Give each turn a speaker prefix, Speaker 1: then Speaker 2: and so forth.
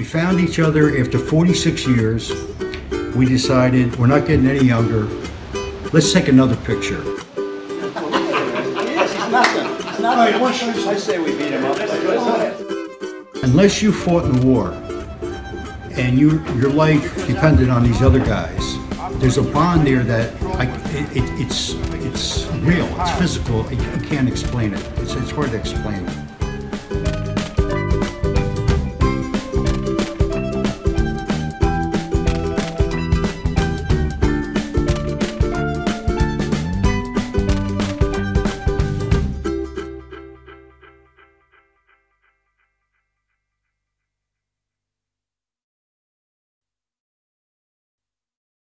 Speaker 1: We found each other after 46 years. We decided we're not getting any younger. Let's take another picture. Unless you fought in the war and you, your life depended on these other guys, there's a bond there that I, it, it- it's, it's real, it's physical. You can't explain it. It's, it's hard to explain.